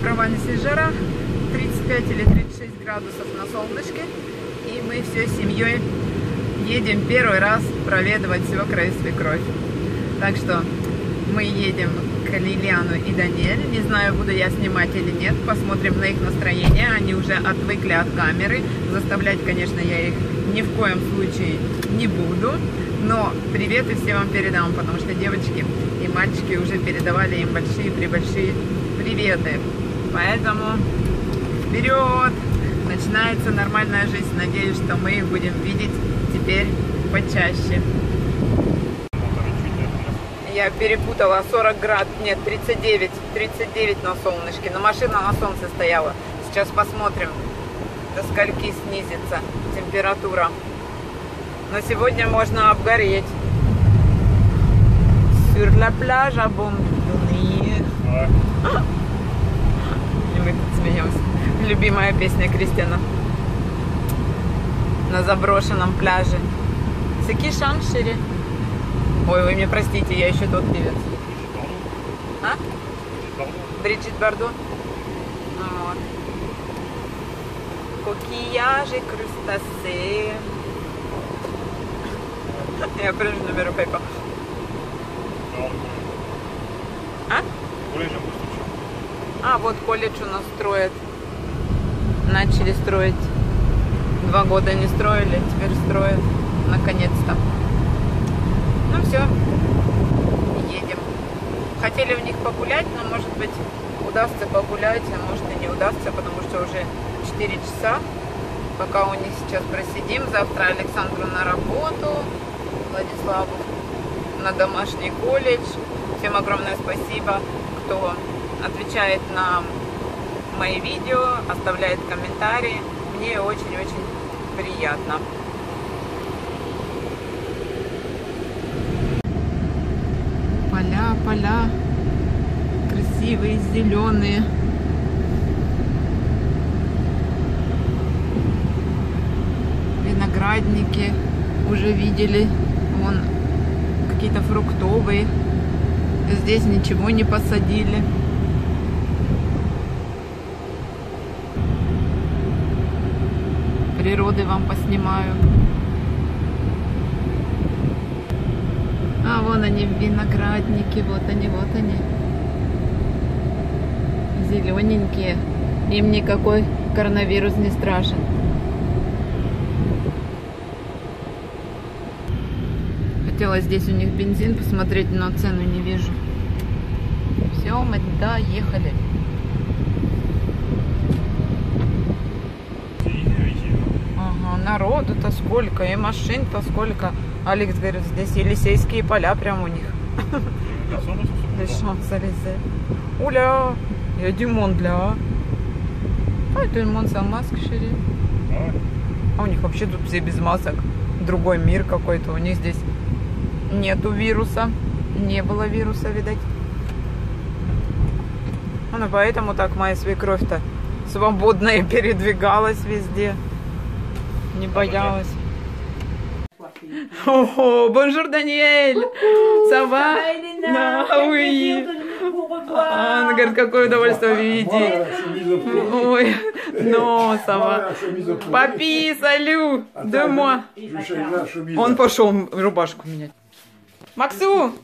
в Провансе жара, 35 или 36 градусов на солнышке. И мы всей семьей едем первый раз проведывать свекра и свекровь. Так что мы едем к Лилиану и Даниэль. Не знаю, буду я снимать или нет. Посмотрим на их настроение. Они уже отвыкли от камеры. Заставлять, конечно, я их ни в коем случае не буду. Но приветы все вам передам, потому что девочки и мальчики уже передавали им большие-пребольшие приветы. Поэтому вперед! Начинается нормальная жизнь. Надеюсь, что мы их будем видеть теперь почаще. Я перепутала 40 град, нет, 39, 39 на солнышке. Но машина на солнце стояла. Сейчас посмотрим, до скольки снизится температура. Но сегодня можно обгореть. Sur la plage à Bombay. Смеемся. Любимая песня Кристина. На заброшенном пляже. Саки Шаншири. Ой, вы мне простите, я еще тот певец. А? Бриджит Бардо? Вот. Кокияжи, крустасе. Я прыжу на меру хайпа. А? А, вот колледж у нас строят. Начали строить. Два года не строили, теперь строят. Наконец-то. Ну все, едем. Хотели у них погулять, но может быть удастся погулять, а может и не удастся, потому что уже 4 часа. Пока у них сейчас просидим. Завтра Александру на работу, Владиславу на домашний колледж. Всем огромное спасибо, кто отвечает на мои видео, оставляет комментарии. Мне очень-очень приятно. Поля, поля, красивые, зеленые. Виноградники уже видели. Вон какие-то фруктовые. Здесь ничего не посадили. Природы вам поснимаю. А, вон они, виноградники, вот они, вот они. Зелененькие. Им никакой коронавирус не страшен. Хотела здесь у них бензин посмотреть, но цену не вижу. Все, мы доехали. Ага, народу-то сколько, и машин-то сколько. Алекс говорит, здесь Елисейские поля прям у них. Шанс-Елизе. Уля, я Димон для. А это Димон сам маск шире. А у них вообще тут все без масок. Другой мир какой-то. У них здесь нету вируса. Не было вируса, видать. Ну, поэтому так моя свекровь-то свободно передвигалась везде. Не боялась. Ого, bonjour, Даниэль! Ça va? Да. А, Она говорит, какое удовольствие видеть. Ой, но, ça va. Papi, salut, дома. Он пошел рубашку менять. Максу!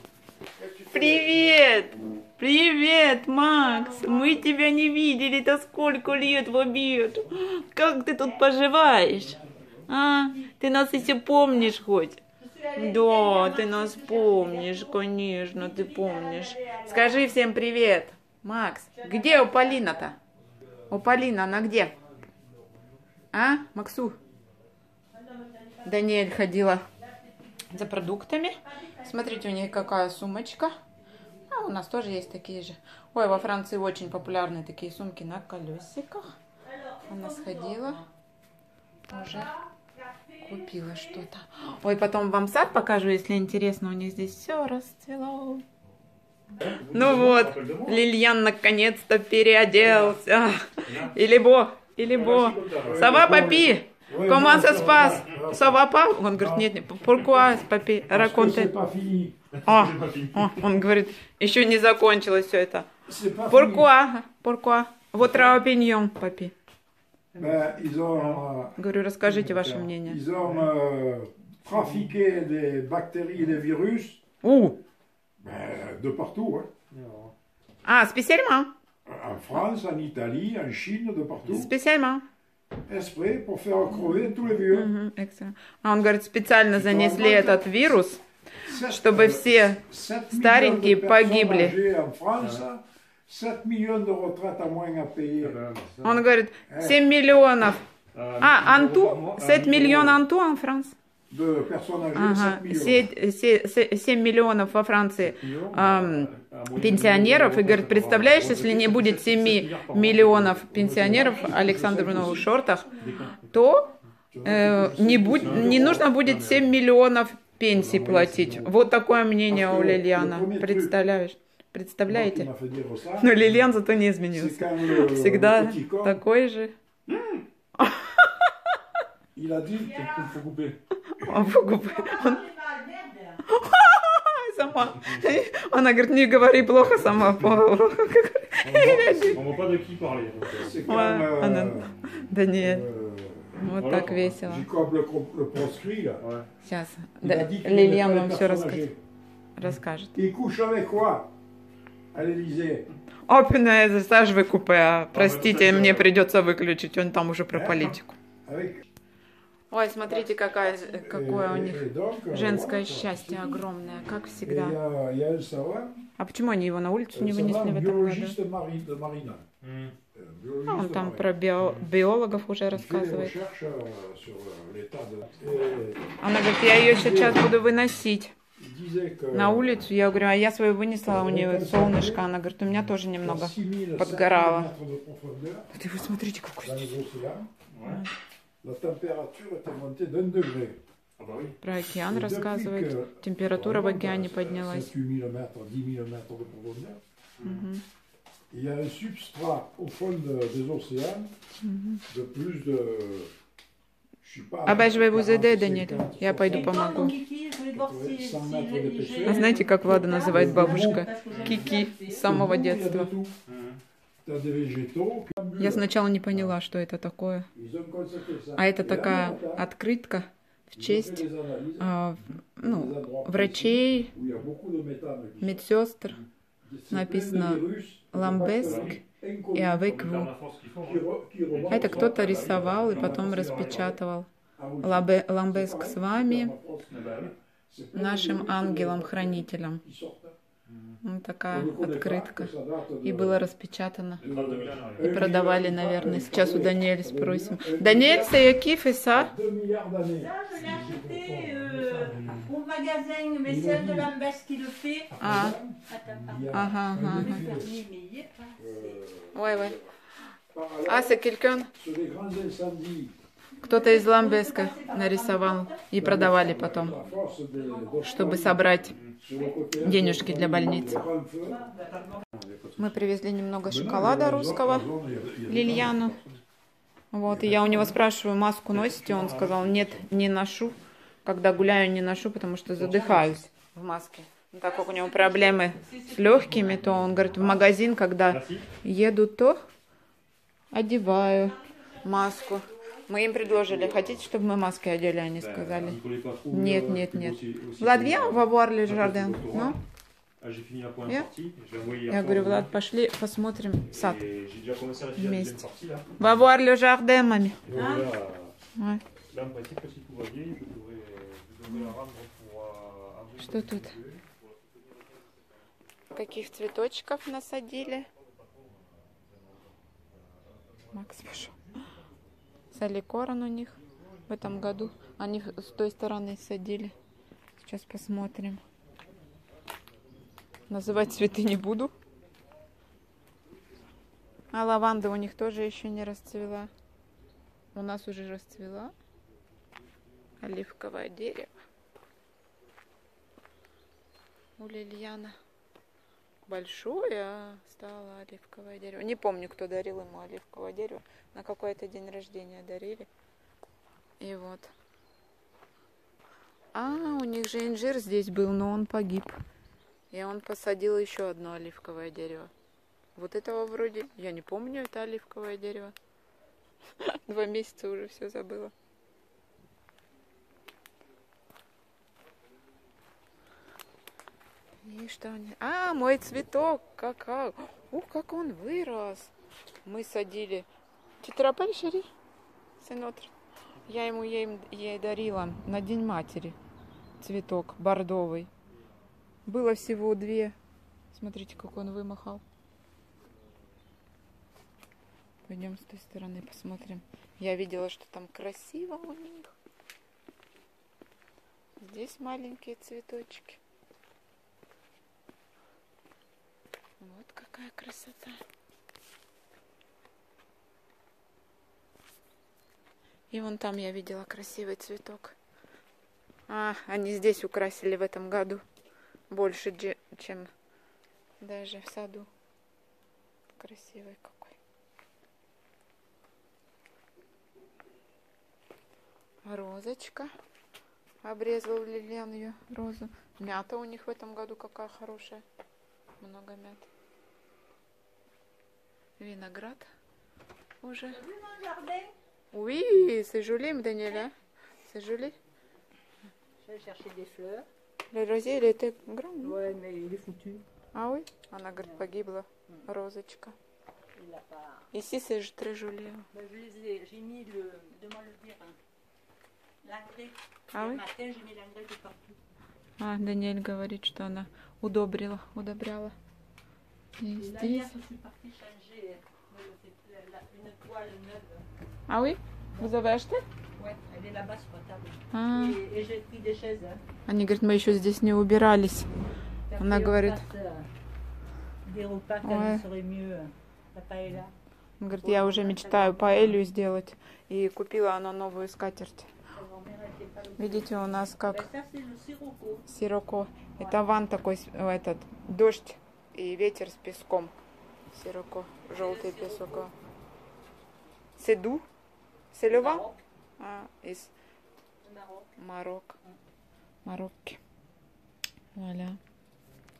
Привет! Привет, Макс! Мы тебя не видели-то сколько лет в обед. Как ты тут поживаешь? А, ты нас еще помнишь хоть? Да, ты нас помнишь, конечно, ты помнишь. Скажи всем привет. Макс, где у Полина-то? У Полина, она где? А, Максу? Даниэль ходила за продуктами. Смотрите, у нее какая сумочка. А у нас тоже есть такие же. Ой, во Франции очень популярны такие сумки на колесиках. Она сходила, уже купила что-то. Ой, потом вам сад покажу, если интересно. У них здесь все расцвело. Ну вот, Лильян наконец-то переоделся. Или бо, или бо. Сова папи. Passe? Ça va pas? Он говорит, нет, нет. Pourquoi, папи? Раконте. А, он говорит, еще не закончилось все это. Pourquoi? Pourquoi? Вот Раопиньон, папи. Ben, ils ont, euh, Говорю, расскажите ваше мнение. ils ont euh, trafiqué des bactéries et des virus У, ben, de partout. hein. а, специально? En France, en Italie, en Chine, de partout. Специально. Exprès pour faire crever tous les vieux. Мгм, экстра. А он говорит, специально занесли этот вирус, чтобы euh, все 7 старенькие погибли. Âgées En France, 7 millions de retraites à moins à payer. Он говорит, 7 миллионов. А, анту? 7 миллионов анту? De personnes âgées, Ага, 7 millions. 7, миллионов во Франции ам, пенсионеров. И говорит, представляешь, если не будет 7 миллионов пенсионеров, Александр в шортах, то э, не, будь, не нужно будет 7 миллионов пенсий платить. Вот такое мнение у Лилиана. Представляешь? Представляете? Но Лилиан зато не изменился. Всегда такой же. il a dit, Il faut couper. Он Сама. Она говорит, не говори плохо сама. euh, euh, она- Даниэль. euh, Вот так весело. Сейчас qu'il Лилиан вам все âgées. расскажет. Саш вы купе. а, Простите, это мне придется выключить. Он там уже про Э, политику. Avec, Ой, смотрите, какая, какое у et- них euh, женское счастье огромное, как всегда. А почему они его на улицу не вынесли в этом году? А он там про био- биологов уже рассказывает. Она говорит, я ее сейчас буду выносить. На улицу. Я говорю, а я свою вынесла, у нее солнышко. Она говорит, у меня тоже немного. 6000 подгорало. Вот вы смотрите, какой здесь. Ah. Про океан рассказывает. Температура в океане поднялась. 7 000 mètres, 10 000 mètres de profondeur. Мгм. Il y a un substrat au fond de- des océans de plus de. Ah vais vous 40, aider, Daniel. 50, Я пойду 60. помогу. А А знаете, как Влада называет бабушка? Кики. С самого детства. Hmm. Я сначала не поняла, что это такое. А это такая открытка в честь а, ну, врачей, медсестр. написано plein и remontent Это кто-то рисовал и потом распечатывал. Лабе- Ламбеск с вами, Ah нашим ангелом-хранителем. Вот такая открытка. И было распечатано. Le 30 millénaire, И продавали, наверное. Сейчас у Даниэля спросим. Даниэль, c'est qui fait magasin, mais c'est de Lambès qui le fait. А, Attends, pardon. a ага, un ага. Le permis, mais il est pas. euh, Ouais, ouais. А, c'est quelqu'un? Кто-то из Ламбеска нарисовал и продавали потом, чтобы собрать денежки для больницы. Мы привезли немного шоколада русского Лильяну. Вот, и я у него спрашиваю, маску носите? Он сказал, нет, не ношу. Когда гуляю, не ношу, потому что задыхаюсь в маске. Ну, Так как у него проблемы с легкими, то он говорит, в магазин, когда еду, то одеваю маску. Мы им предложили, хотите, чтобы мы маски одели, они сказали. Нет, euh, нет, нет. Влад, on. Ah, partie. Je l'ai envoyé hier Я говорю, Влад, пошли посмотрим сад. Вместе. voir le jardin, маме. Ouais. là, tout va bien, je devrais, je devrais la rendre pour euh, avril. Что тут? Каких цветочков насадили? Макс пошел. Саликорон у них в этом году. Они с той стороны садили. Сейчас посмотрим. Называть цветы не буду. А лаванда у них тоже еще не расцвела. У нас уже расцвела. Оливковое дерево. У Лильяна большое а стало оливковое дерево. Не помню, кто дарил ему оливковое дерево. На какой-то день рождения дарили. И вот. А, у них же инжир здесь был, но он погиб. И он посадил еще одно оливковое дерево. Вот этого вроде, я не помню, это оливковое дерево. Два месяца уже все забыла. И что они? А, мой цветок, какая. Ух, как он вырос. Мы садили. Chérie? C'est notre. Я ему ей, ей дарила на День матери цветок бордовый. Было всего две. Смотрите, как он вымахал. Пойдем с той стороны посмотрим. Я видела, что там красиво у них. Здесь маленькие цветочки. Вот какая красота. И вон там я видела красивый цветок. А, они здесь украсили в этом году. Больше, чем даже в саду. Красивый какой. Розочка. Обрезал Лилиан ее розу. Мята у них в этом году какая хорошая. Много мят. Виноград уже. Oui, c'est joli, Daniela. C'est joli. Je vais chercher des fleurs. Le rosier, il était grand. Ouais, mais il est foutu. А oui Она говорит, погибла. Розочка. Il a pas. Ici, c'est ж- très joli. J'ai mis le. Demande le dire. hein. L'engrais. А Le oui matin, j'ai mis l'engrais de partout. А, Даниэль говорит, что она удобрила, удобряла. Et euh, neuve. А oui Vous avez acheté Ouais, elle est là-bas sur la table. А, Et, et j'ai pris des chaises. Hein. Они говорят, мы еще здесь не убирались. Des говорит. euh, euh, paella. Он говорит, я уже мечтаю паэлью сделать. И купила она новую скатерть. Видите, у нас как сироко. Это ван такой, э, этот, дождь и ветер с песком. Сироко, желтый песок. Седу? Maroc. А, из. Марокко. Марокко. Voilà.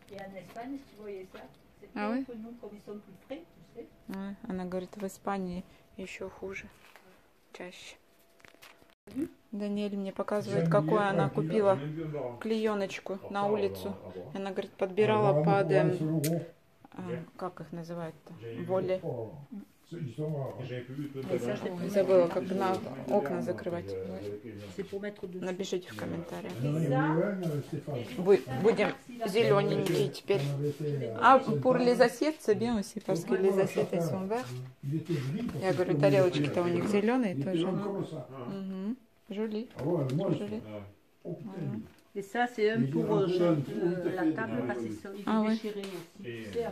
Et en Espagne, si tu voyais ça, c'est Ah pire ouais que nous, comme ils sont plus frais, tu sais. Ouais, Она говорит, в Испании еще хуже. Чаще. Даниэль мне показывает, какую она купила клееночку на улицу. Она говорит, подбирала под, а, как их называют-то, воли. Забыла, как на окна закрывать. Напишите в комментариях. Бу- Будем зелененькие теперь. А pour les assiettes, c'est bien aussi, parce que les. Я говорю, тарелочки-то у них зеленые тоже. Мгм. Жули. Жули. Et ça, c'est un pour euh, la table parce qu'ils sont Ah ouais. déchirés aussi.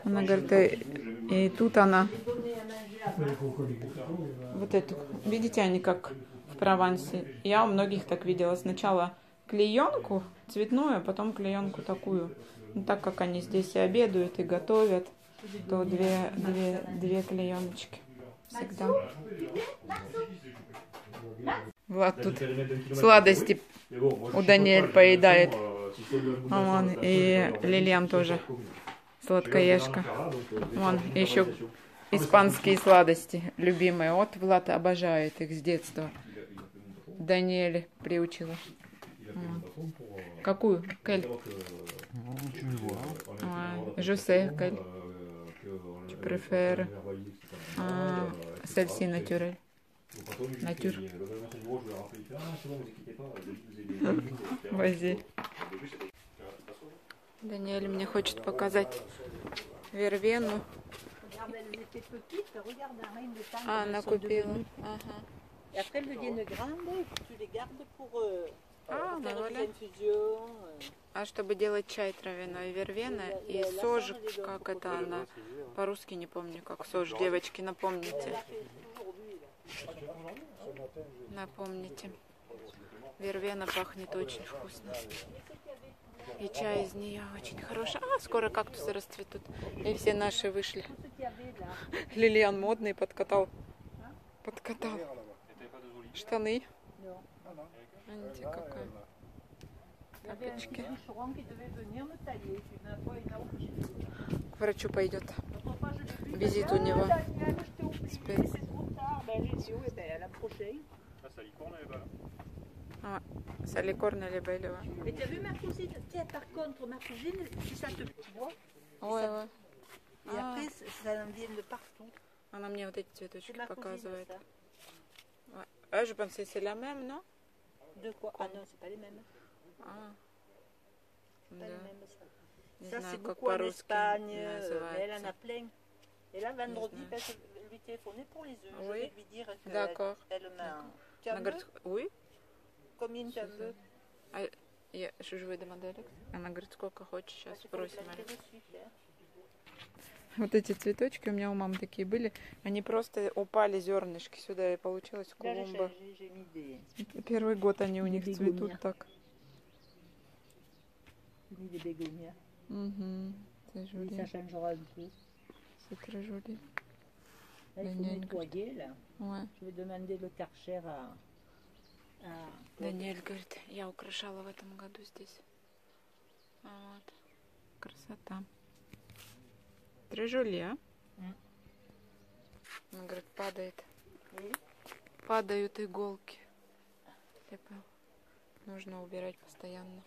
Она говорит, и тут она, вот эту, видите, они как в Провансе. Я у многих так видела. Сначала клеенку цветную, а потом клеенку такую. Ну, так как они здесь и обедают, и готовят, то две, две, две клееночки всегда. Влад тут сладости у Даниэль поедает. А вон и Лилиан тоже сладкоежка. Вон еще испанские сладости любимые. Вот Влад обожает их с детства. Даниэль приучила. Какую? Кель? Ouais, je sais quelle tu préfères. Ah, celle-ci naturelle. Nature. Vas-y. Даниэль мне хочет показать вервену. А, она купила. Ага. Et après, elles deviennent grandes et puis tu les gardes pour euh, Ah, faire voilà. euh. А чтобы делать чай травяной вервена и сож, как это она, по-русски не помню, как сож, девочки, напомните, Elle a fait aujourd'hui, là. Напомните. Вервена пахнет очень вкусно. И чай из нее очень хороший. А, скоро кактусы расцветут. И все наши вышли. Лилиан модный подкатал. Подкатал. Штаны. Видите, petit Тапочки. к врачу пойдет. L'autre fois, je l'ai vu, Visite elle au dit, niveau. Ah, Daniel, je t'ai oublié, Espèce. c'est trop tard. Ben, j'ai dit, oui, ben, à la prochaine. Ah, ça licorne, elle est pas là. Ça les cornes, les belles, ouais. Mais tu as vu ma cousine Tiens, par contre, ma cousine, si ça te. Tu vois Ouais, ouais. Et Ah. après, ça ça en vient de partout. Она мне вот эти C'est цветочки de ma cousine, показывает. ça. Ah, je pensais que c'est la même, non De quoi Ah non, c'est pas les mêmes. А, C'est pas да. les mêmes, ça. Не Ça, знаю, c'est как beaucoup en по-русски Espagne, euh, mais elle en называется. a plein. Et là, vendredi, знаю. ben, je vais lui téléphoner pour les œufs. Je Oui. vais lui dire que D'accord. elle m'a. Tu en Она говорит, oui. Combien tu en veux Я, что же вы demandez, Алекс? Она говорит, сколько хочешь, сейчас спросим. Вот эти цветочки у меня у мамы такие были, они просто упали зернышки сюда, и получилась клумба. Первый год они у них цветут так. Угу. C'est joli, ça changera un peu. c'est très joli. Daniel, nettoyer, là. Ouais. Je vais demander le karcher à... à... Даниэль говорит, я украшала в этом году здесь. Вот. Красота. Très joli, а? Он говорит, падает. Oui. Падают иголки. Типа, нужно убирать постоянно.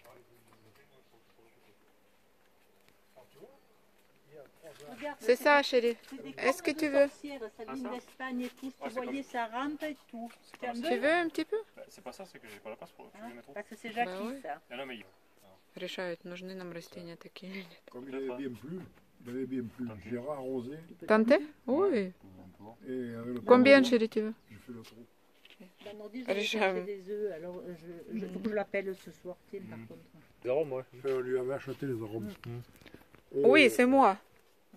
C'est ça, chérie. c'est des Est-ce que cornes tu de veux sorcières, Ça Ah, vient ça d'Espagne et tout. Ah, Tu c'est voyais, ça rampe et tout. Tu en Tu Tu veux veux un petit peu Bah, c'est pas ça, c'est que j'ai pas la place pour. Tu Hein veux mettre où Parce que c'est Jackie, Bah ouais. ça. Ah non, mais il. Решают, нужны нам растения такие или нет. Comme il avait bien plu, il avait bien plu. J'ai arrosé Танте? Ой. et avec le Combien, pommeau, chérie, tu veux J'ai fait le trou. Vendredi, je vais Richard. chercher des œufs. Alors, euh, je, je, faut que je l'appelle ce soir, tiens, par Mhm. contre. Zéro, moi. Enfin, on lui avait acheté les arômes. Et- Oui, c'est moi.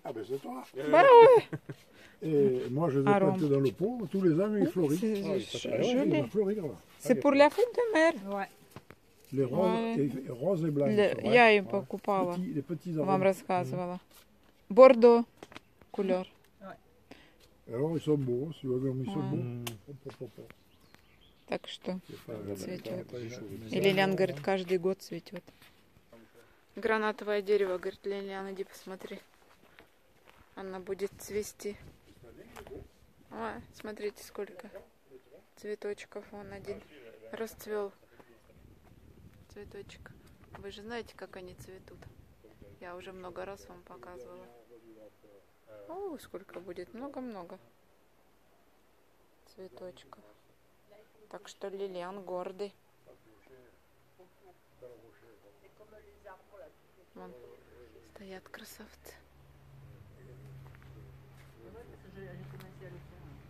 Ah ben c'est toi. Bah ouais. Et moi je les ai Arômes. plantés dans le pot. Tous les ans, ils fleurissent. C'est Ah, il Ah ouais. C'est pour la fête de mer. Ouais. Les roses, Ouais. et, roses et blancs. Для- ouais. Я им Ouais. покупала. Petits- les petits Вам arômes. рассказывала. Бордо. Кулер. Alors ils sont beaux, si vous voyez, ils sont Ouais. beaux. Так что. Цветет. И Лилиан говорит, каждый год цветет. Гранатовое дерево, говорит, Лилиан, иди посмотри. Она будет цвести. Ой, смотрите, сколько цветочков. Вон один расцвел. Цветочек. Вы же знаете, как они цветут. Я уже много раз вам показывала. О, сколько будет. Много-много цветочков. Так что Лилиан гордый. Вон стоят красавцы.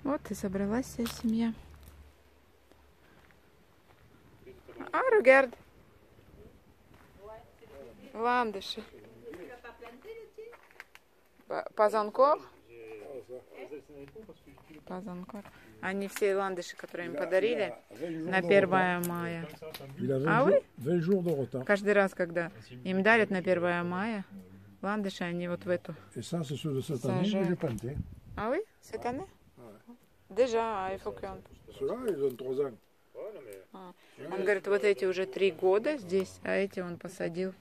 Вот и собралась вся семья. А, regarde. Ландыши. Pas encore? Encore. Они все ландыши, которые им подарили на 1 мая. Il a 20, Ah jours, oui 20 jours de retard. Каждый раз, когда им дарят на 1 мая, ландыши, они вот в эту. Que. А oui Cette année Déjà, il faut qu'on... Ceux-là, ils ont 3 ans. Ouais, non, mais. Он говорит, вот эти уже три года здесь, а эти он посадил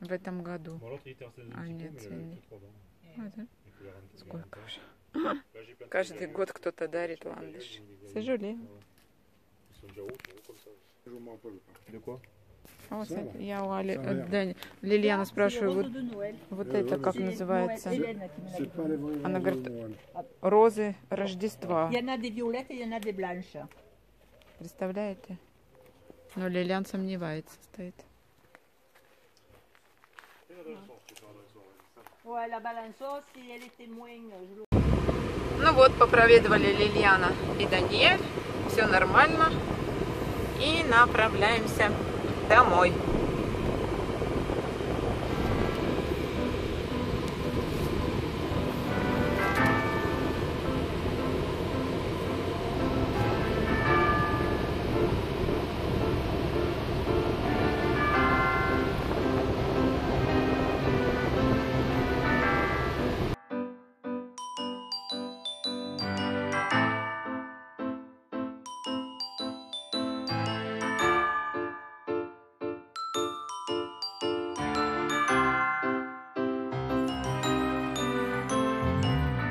в этом году. Ah, petit нет, peu, Вот. Сколько уже? Каждый год кто-то дарит ландыши. C'est joli. Ils sont déjà hauts, ils sont hauts comme ça. Je ne me rappelle pas. De quoi О, Ça смотри, va. я у Али... Э. Дань- Лилиана спрашиваю, вот, вот Euh, это как называется? Она говорит. Розы Рождества. Представляете? Но Лилиан сомневается, стоит. Ну вот, попроведывали Лильяна и Даниэль. Все нормально. И направляемся домой.